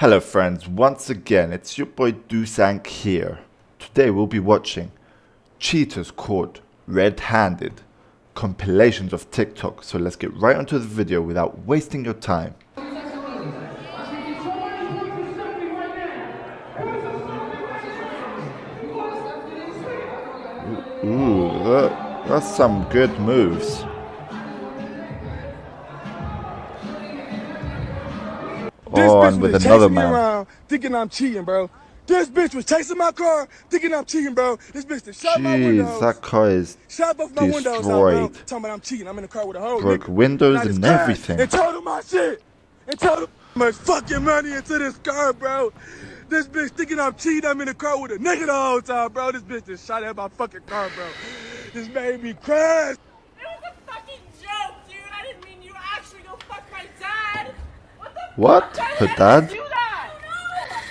Hello friends, once again it's your boy Dusank here. Today we'll be watching Cheaters Caught Red-Handed compilations of TikTok. So let's get right onto the video without wasting your time. Ooh, that, that's some good moves. And with another man. thinking I'm cheating, bro. This bitch was chasing my car, thinking I'm cheating, bro. This bitch that shot my Jeez, windows, that car is shot both my windows out, bro. destroyed. Talking about I'm cheating. I'm in the car with a hole. broke nigga. windows just and everything. And told him my shit. And told him my fucking money into this car, bro. This bitch thinking I'm cheating. I'm in the car with a nigga the whole time, bro. This bitch just shot at my fucking car, bro. This made me crash. It was a fucking joke, dude. I didn't mean you actually go fuck my dad. What the What? fuck? Why Her dad? Do that? No,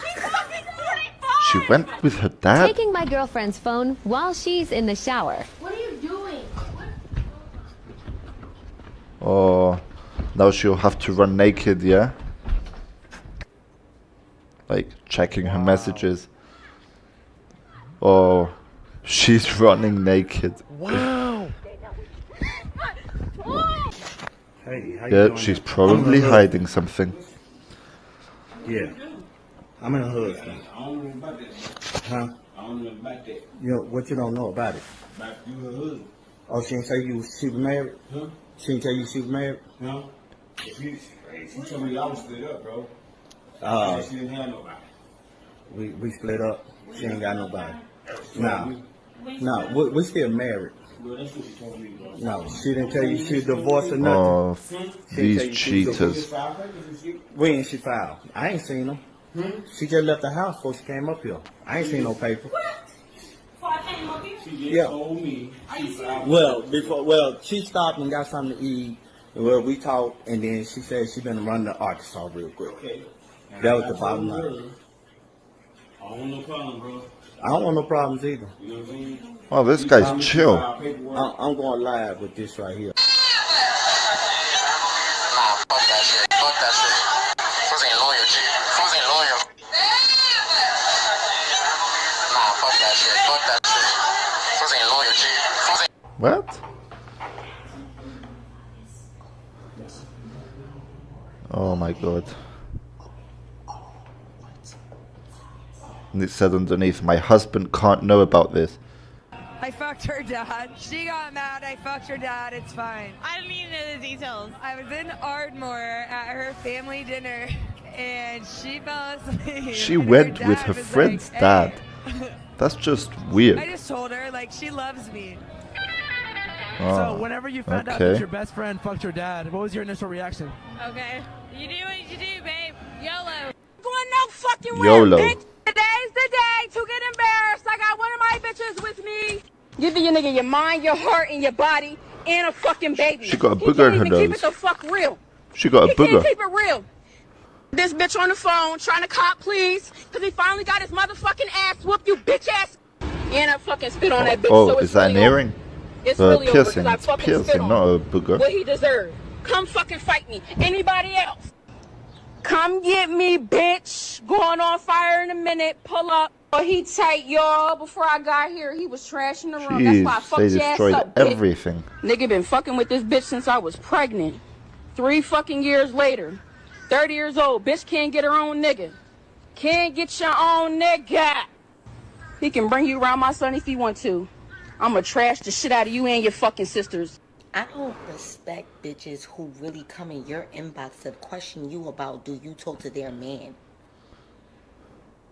he's fucking 45. She went with her dad? Taking my girlfriend's phone while she's in the shower. What are you doing? Oh, now she'll have to run naked, yeah? Like, checking her messages. Oh, she's running naked. Wow! Hey, how you Yeah, doing? she's probably hiding something. Husband. Yeah, I'm her husband. I don't know about that. Huh? I don't know about that. You know, what you don't know about it? About you her husband. Oh, she didn't say you she was married? Huh? She didn't tell you she was married? Huh? She, she told me y'all was split up, bro. Uh, she didn't have nobody. we, we split up. She ain't got nobody. Nah. Nah, we, we still married. Bro, that's what she told me, bro. No, she didn't tell you she divorced or nothing. Oh, f- She these you cheaters. Five papers and shit. When ain't she filed? I ain't seen her. She just left the house before she came up here. I ain't seen no paper. So I came up here. She just Yeah. told me. Well, before, well, she stopped and got something to eat. Well, we talked, and then she said she been running to Arkansas real quick. Okay. That was I the bottom line. I don't want no problem, bro. I don't want no problems either. You know what I'm saying? Oh, this guy's chill. filed paperwork. I- I'm going live with this right here. Nah, fuck that shit. Fuck that shit. Fools ain't loyal, G. Fools ain't loyal. Nah, fuck that shit. Fuck that shit. Fools ain't loyal, G. Fools ain't What? Oh my god. And it said underneath, my husband can't know about this. I fucked her dad. She got mad. I fucked her dad. It's fine. I don't even know the details. I was in Ardmore at her family dinner, and she fell asleep. She went dad with her friend's like, dad. "Hey." That's just weird. I just told her like she loves me. Oh, So whenever you found out that your best friend fucked your dad, what was your initial reaction? Okay. You do what you do, babe. YOLO. Going no fucking YOLO. Bitch. Today's the day to get embarrassed. I got one of my bitches with me. Giving your nigga your mind, your heart, and your body, and a fucking baby. She got a booger He booger can't in her even Keep it the fuck real. She got a He can't keep it real. This bitch on the phone trying to cop please because he finally got his motherfucking ass whooped, you bitch ass. And I fucking spit on that bitch. Oh, so it's is that an really over. earring? It's Uh, really over piercing. I It's fucking spit piercing, on not a booger. What he deserved. Come fucking fight me. Anybody else? Come get me, bitch. Going on fire in a minute. Pull up. Oh, he take y'all. Before I got here, he was trashing the room. That's why I Jeez, fucked they your ass destroyed up, bitch. everything. Nigga been fucking with this bitch since I was pregnant. Three fucking years later. 30 years old. Bitch can't get her own nigga. Can't get your own nigga. He can bring you around my son if he want to. I'ma trash the shit out of you and your fucking sisters. I don't respect bitches who really come in your inbox to question you about do you talk to their man.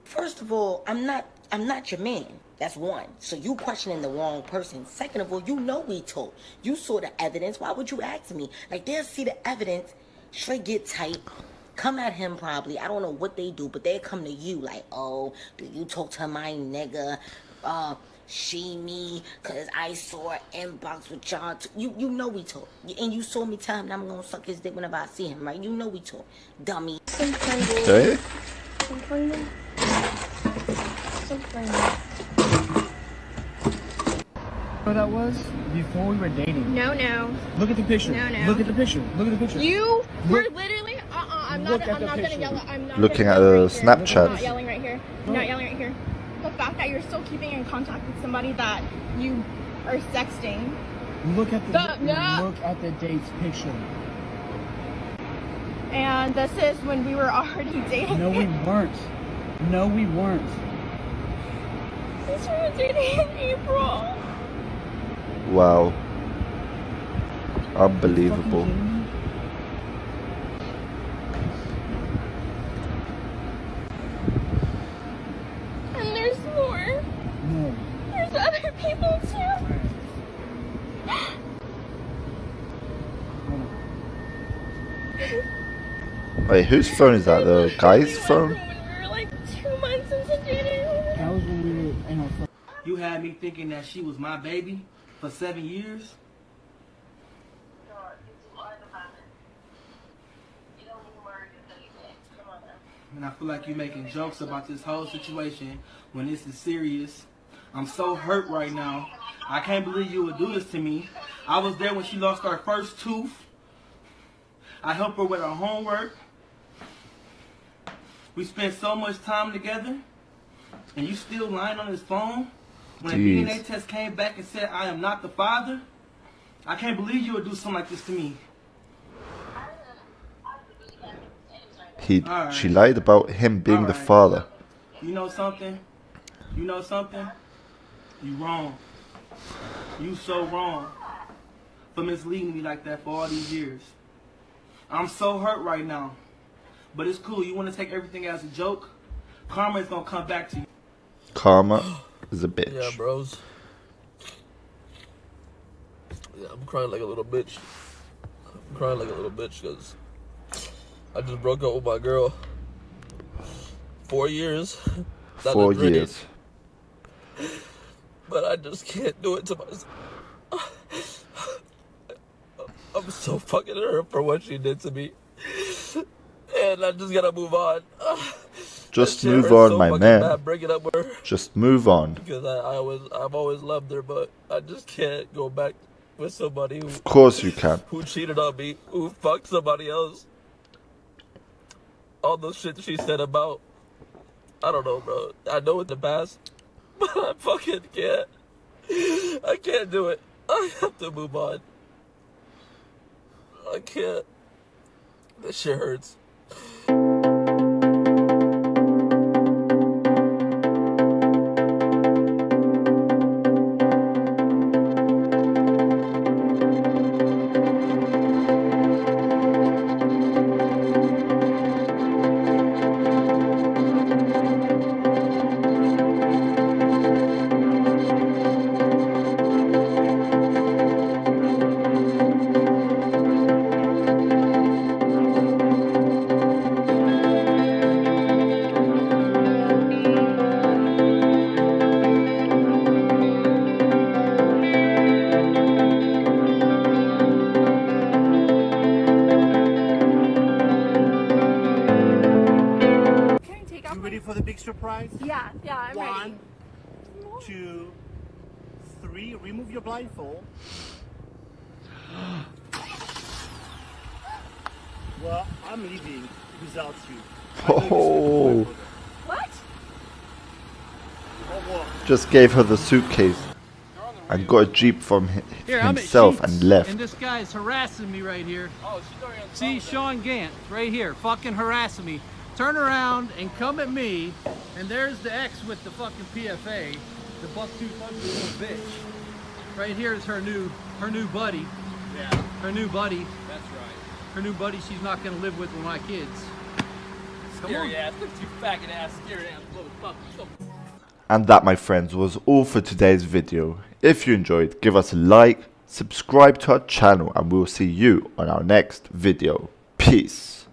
First of all, I'm not I'm not your man. That's one. So you questioning the wrong person. Second of all, you know we talk. You saw the evidence. Why would you ask me? Like they'll see the evidence, straight get tight, come at him probably. I don't know what they do, but they come to you like, oh, do you talk to my nigga? Uh she me cause I saw an inbox with y'all. T- you you know we talk, and you saw me tell him that I'm gonna suck his dick whenever I see him, right? You know we talk, dummy. Okay. What that was before we were dating. No, no. Look at the picture. No, no. Look at the picture. Look at the picture. You were Look- literally, uh-uh, I'm not, Look at I'm the not gonna yell. I'm not Looking gonna at the right here. I'm Snapchat. not yelling right here. I'm not yelling right here. The fact that you're still keeping in contact with somebody that you are sexting. Look at the Stop, no. look at the date's picture. And this is when we were already dating. No, we weren't. No, we weren't. Started dating in April. Wow. Unbelievable. And there's more. No. There's other people too. Wait, whose phone is that? The guy's phone? Me thinking that she was my baby for seven years. And I feel like you're making jokes about this whole situation when this is serious. I'm so hurt right now. I can't believe you would do this to me. I was there when she lost her first tooth. I helped her with her homework. We spent so much time together. And you still lying on this phone? When Jeez. DNA test came back and said I am not the father? I can't believe you would do something like this to me. He Alright. she lied about him being the father. You know something? You know something? You wrong. You so wrong for misleading me like that for all these years. I'm so hurt right now. But it's cool. You want to take everything as a joke? Karma is going to come back to you. Karma is a bitch. Yeah, bros. Yeah, I'm crying like a little bitch. I'm crying like a little bitch because I just broke up with my girl. Four years. Four years. But I just can't do it to myself. I'm so fucking hurt for what she did to me. And I just gotta move on. Just shit move on, so my man. bad breaking up with her. Just move on. Because I, I always, I've always loved her, but I just can't go back with somebody who, Of course you can. who cheated on me, who fucked somebody else. All the shit she said about, I don't know, bro. I know it's the past, but I fucking can't. I can't do it. I have to move on. I can't. This shit hurts. Big surprise? Yeah, yeah, I'm ready. One, two, three. Remove your blindfold. well, I'm leaving without you. Oh, What? Just gave her the suitcase and got a jeep from Here, himself and left. And this guy is harassing me right here. Oh, See, Sean Gant, right here, fucking harassing me. Turn around and come at me, and there's the ex with the fucking PFA, the buck tooth ugly little bitch. Right here is her new, her new buddy. Yeah. Her new buddy. That's right. Her new buddy she's not gonna live with with my kids. Come Scary on. ass. Look at you faggot ass, scary ass motherfucker. And that, my friends, was all for today's video. If you enjoyed, give us a like, subscribe to our channel, and we'll see you on our next video. Peace.